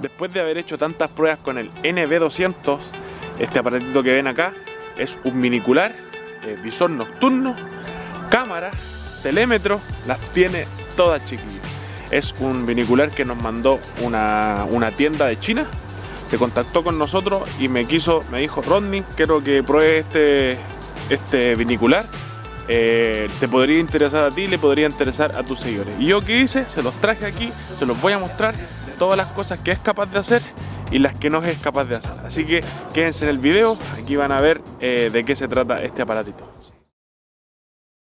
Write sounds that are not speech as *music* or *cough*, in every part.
después de haber hecho tantas pruebas con el NB200, este aparatito que ven acá es un minicular, eh, visor nocturno, cámara, telémetro, las tiene todas chiquillas. Es un binicular que nos mandó una, una tienda de China se contactó con nosotros y me quiso, me dijo, Rodney, quiero que pruebe este, este binicular. Eh, te podría interesar a ti, le podría interesar a tus seguidores. Y yo qué hice, se los traje aquí, se los voy a mostrar todas las cosas que es capaz de hacer y las que no es capaz de hacer. Así que quédense en el video, aquí van a ver eh, de qué se trata este aparatito.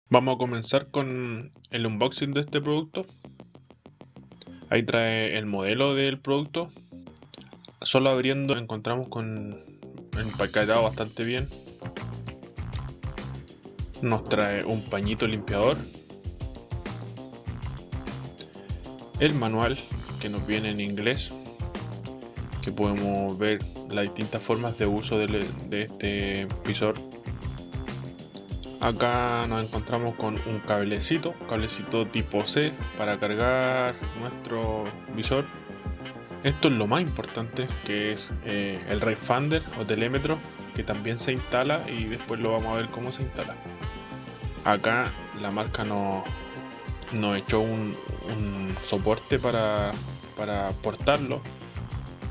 Vamos a comenzar con el unboxing de este producto. Ahí trae el modelo del producto, Solo abriendo encontramos con empaquetado bastante bien. Nos trae un pañito limpiador. El manual que nos viene en inglés. Que podemos ver las distintas formas de uso de, de este visor. Acá nos encontramos con un cablecito, cablecito tipo C para cargar nuestro visor esto es lo más importante, que es eh, el Rayfinder o telémetro, que también se instala y después lo vamos a ver cómo se instala. Acá la marca nos, no echó un, soporte para, para portarlo.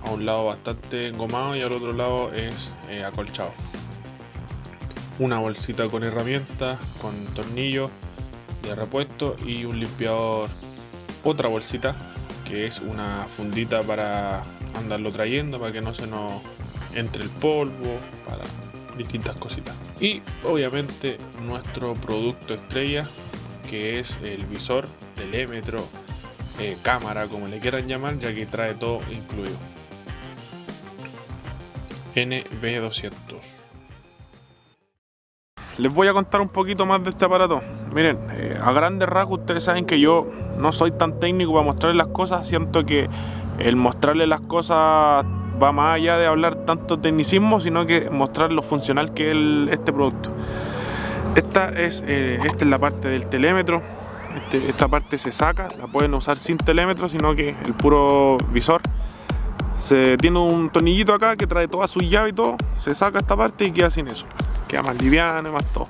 A un lado bastante engomado y al otro lado es eh, acolchado. Una bolsita con herramientas, con tornillos de repuesto y un limpiador. Otra bolsita que es una fundita para andarlo trayendo, para que no se nos entre el polvo, para distintas cositas. Y obviamente nuestro producto estrella, que es el visor, telémetro, eh, cámara, como le quieran llamar, ya que trae todo incluido. NB200. Les voy a contar un poquito más de este aparato. Miren, eh, a grandes rasgos ustedes saben que yo no soy tan técnico para mostrarles las cosas. Siento que el mostrarles las cosas va más allá de hablar tanto tecnicismo, sino que mostrar lo funcional que es este producto. Esta es, eh, esta es la parte del telémetro. Este, esta parte se saca, la pueden usar sin telémetro, sino que el puro visor. Se tiene un tornillito acá que trae toda su llave y todo. Se saca esta parte y queda sin eso. Queda más liviano y más todo.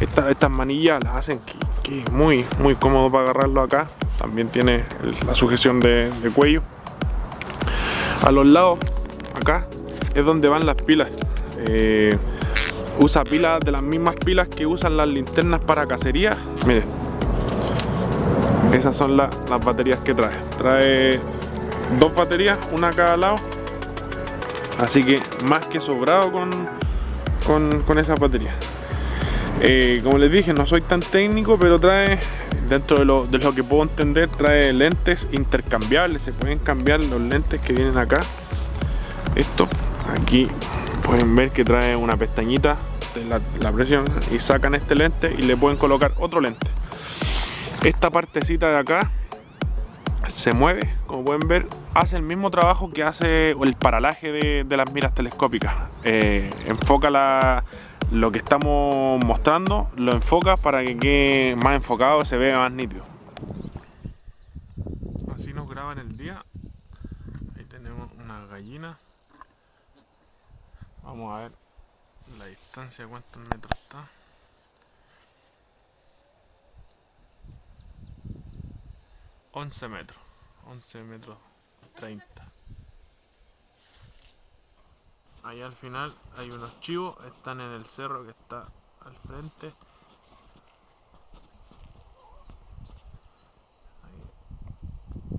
estas manillas las hacen que, es muy, muy cómodo para agarrarlo acá también tiene la sujeción de, cuello a los lados acá es donde van las pilas eh, usa pilas de las mismas pilas que usan las linternas para cacería. Miren esas son las baterías que trae. Trae dos baterías una a cada lado. Así que más que sobrado con, con, con esas baterías. Eh, como les dije no soy tan técnico pero trae dentro de lo, de lo, que puedo entender trae lentes intercambiables. Se pueden cambiar los lentes que vienen acá. Esto aquí pueden ver que trae una pestañita de la, presión y sacan este lente y le pueden colocar otro lente esta partecita de acá se mueve como pueden ver hace el mismo trabajo que hace el paralaje de, las miras telescópicas eh, enfoca la, lo que estamos mostrando lo enfoca para que quede más enfocado, se vea más nítido. Así nos graba en el día. Ahí tenemos una gallina. Vamos a ver la distancia, cuántos metros está. Once metros. 11 metros 30. Ahí al final hay unos chivos, están en el cerro que está al frente. Ahí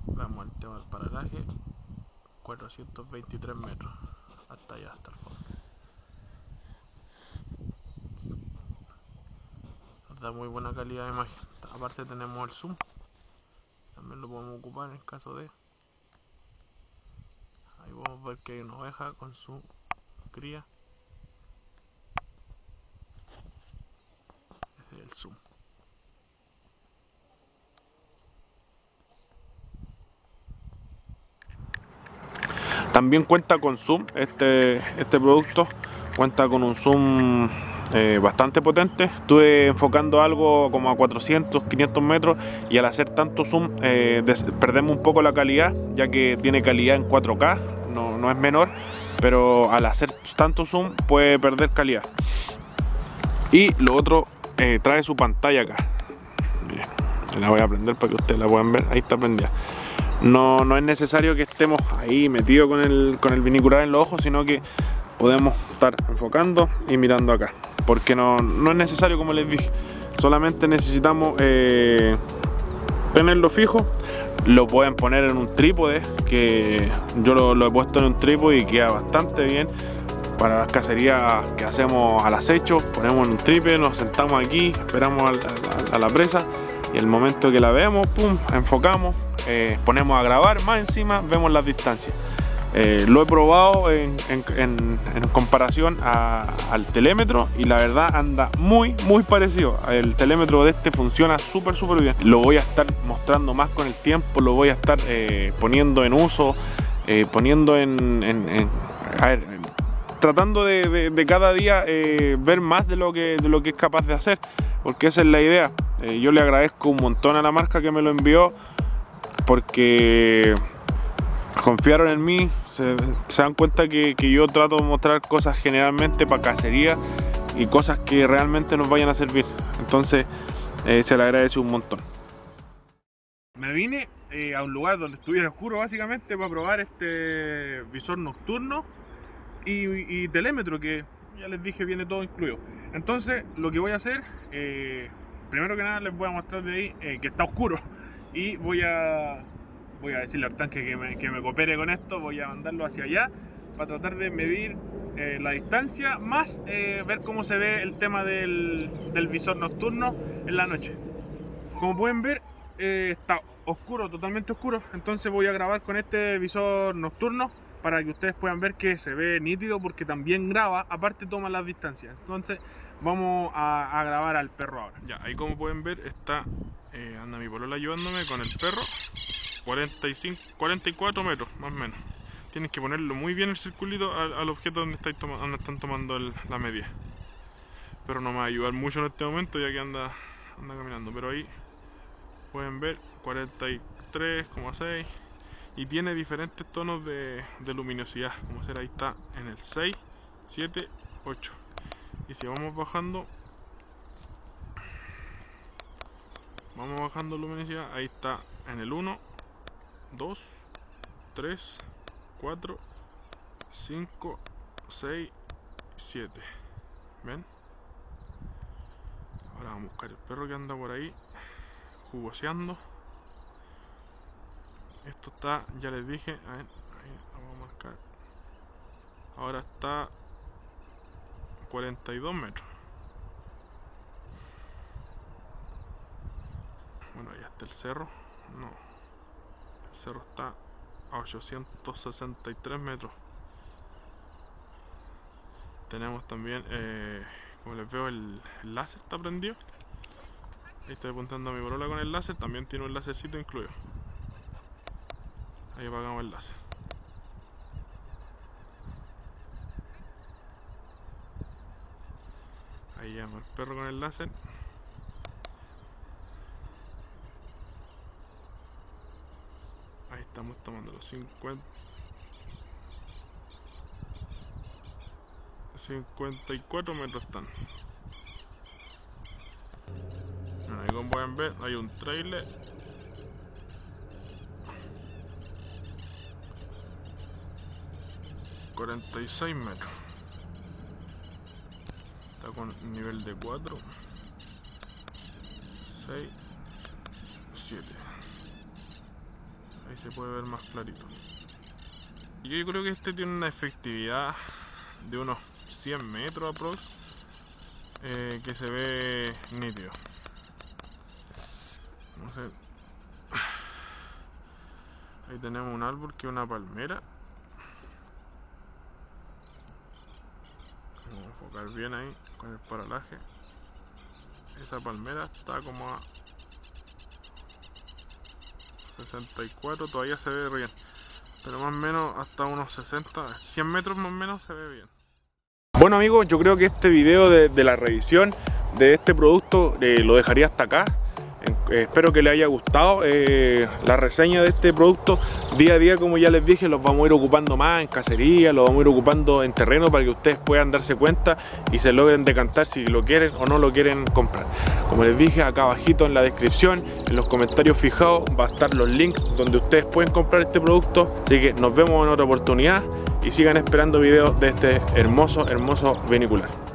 vamos al tema del paralaje. 423 metros. Hasta allá, hasta el fondo. Nos da muy buena calidad de imagen. Aparte tenemos el zoom. También lo podemos ocupar en el caso de... Ahí a ver que hay una oveja con su cría. Ese es el zoom. También cuenta con zoom este, este producto, cuenta con un zoom eh, bastante potente. Estuve enfocando algo como a 400, 500 metros y al hacer tanto zoom eh, perdemos un poco la calidad, ya que tiene calidad en 4K, no, no es menor, pero al hacer tanto zoom puede perder calidad. Y lo otro, eh, trae su pantalla acá. La voy a prender para que ustedes la puedan ver. Ahí está prendida. No, no es necesario que estemos ahí metidos con el, con el binicular en los ojos, sino que podemos estar enfocando y mirando acá porque no, es necesario como les dije. Solamente necesitamos eh, tenerlo fijo. Lo pueden poner en un trípode que yo lo, he puesto en un trípode y queda bastante bien. Para las cacerías que hacemos al acecho ponemos un trípode, nos sentamos aquí esperamos a, la presa y el momento que la vemos, pum, enfocamos eh, ponemos a grabar más encima vemos las distancias eh, lo he probado en, comparación al telémetro y la verdad anda muy muy parecido. El telémetro de este funciona súper súper bien. Lo voy a estar mostrando más con el tiempo, lo voy a estar eh, poniendo en uso, eh, poniendo en, a ver, tratando de, cada día ver más de lo, que, de lo que es capaz de hacer, porque esa es la idea. yo le agradezco un montón a la marca que me lo envió porque confiaron en mí, se, dan cuenta que, yo trato de mostrar cosas generalmente para cacería y cosas que realmente nos vayan a servir. Entonces eh, se le agradece un montón. Me vine eh, a un lugar donde estuviera oscuro básicamente para probar este visor nocturno y, telémetro que ya les dije viene todo incluido. Entonces lo que voy a hacer, eh, primero que nada les voy a mostrar de ahí que está oscuro *laughs* y voy a voy a decirle al tanque que me, que me coopere con esto, voy a mandarlo hacia allá para tratar de medir eh, la distancia, más eh, ver cómo se ve el tema del, del, visor nocturno en la noche. Como pueden ver, eh, está oscuro, totalmente oscuro, entonces voy a grabar con este visor nocturno para que ustedes puedan ver que se ve nítido porque también graba, aparte toma las distancias. Entonces vamos a, a grabar al perro ahora. Ya, ahí como pueden ver está, anda mi polola ayudándome con el perro 45, 44 metros, más o menos. Tienes que ponerlo muy bien el circulito al, objeto donde, estáis donde están tomando la media. Pero no me va a ayudar mucho en este momento ya que anda, anda caminando. Pero ahí pueden ver 43,6 y tiene diferentes tonos de, de, luminosidad. Como será, ahí está en el 6, 7, 8. Y si vamos bajando, vamos bajando luminosidad, ahí está en el 1 2, 3, 4, 5, 6, 7. ¿Ven? Ahora vamos a buscar el perro que anda por ahí jugoseando. Esto está, ya les dije, a ver, ahí vamos a marcar. Ahora está 42 metros. Bueno, ahí está el cerro. No cerro está a 863 metros. Tenemos también eh, como les veo el, láser está prendido. Ahí estoy apuntando a mi bolola con el láser también tiene un lásercito incluido. Ahí apagamos el láser. Ahí llamo el perro con el láser estamos tomando los 50 54 metros están ahí como pueden ver hay un trailer. ...46 metros... ...está con nivel de 4... ...6... ...7 ahí se puede ver más clarito. Yo creo que este tiene una efectividad de unos 100 metros aprox eh, que se ve nítido. Ahí tenemos un árbol que es una palmera. Vamos a enfocar bien ahí con el paralaje. Esa palmera está como a 64 todavía se ve bien pero más o menos hasta unos 60 100 metros más o menos se ve bien Bueno amigos, yo creo que este video de, la revisión de este producto eh, lo dejaría hasta acá. Eh, espero que les haya gustado eh, la reseña de este producto. Día a día, como ya les dije, los vamos a ir ocupando más en cacería, los vamos a ir ocupando en terreno para que ustedes puedan darse cuenta y se logren decantar si lo quieren o no lo quieren comprar. Como les dije, acá abajito en la descripción, en los comentarios fijados, va a estar los links donde ustedes pueden comprar este producto. Así que nos vemos en otra oportunidad y sigan esperando videos de este hermoso, hermoso vinicular.